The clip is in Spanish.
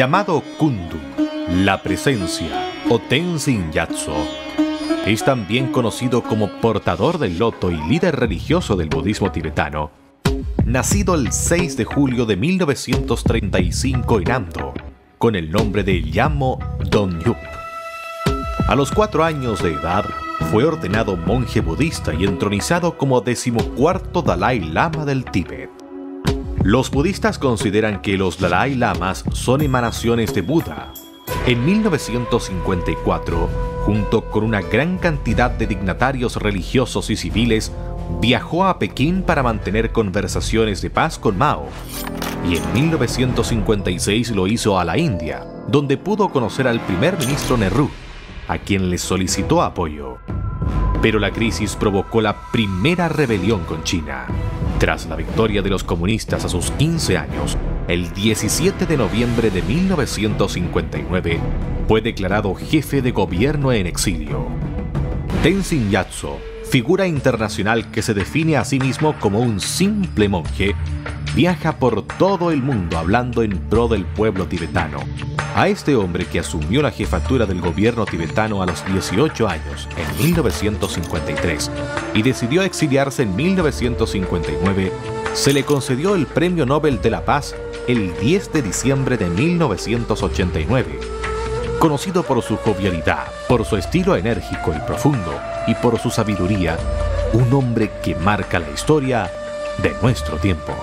Llamado Kundu, la presencia o Tenzin Gyatso, es también conocido como portador del loto y líder religioso del budismo tibetano. Nacido el 6 de julio de 1935 en Amdo, con el nombre de Yamo Donyup. A los cuatro años de edad, fue ordenado monje budista y entronizado como decimocuarto Dalai Lama del Tíbet. Los budistas consideran que los Dalai Lamas son emanaciones de Buda. En 1954, junto con una gran cantidad de dignatarios religiosos y civiles, viajó a Pekín para mantener conversaciones de paz con Mao. Y en 1956 lo hizo a la India, donde pudo conocer al primer ministro Nehru, a quien le solicitó apoyo. Pero la crisis provocó la primera rebelión con China. Tras la victoria de los comunistas a sus 15 años, el 17 de noviembre de 1959, fue declarado jefe de gobierno en exilio. Tenzin Gyatso, figura internacional que se define a sí mismo como un simple monje, viaja por todo el mundo hablando en pro del pueblo tibetano. A este hombre que asumió la jefatura del gobierno tibetano a los 18 años, en 1953, y decidió exiliarse en 1959, se le concedió el Premio Nobel de la Paz el 10 de diciembre de 1989. Conocido por su jovialidad, por su estilo enérgico y profundo, y por su sabiduría, un hombre que marca la historia de nuestro tiempo.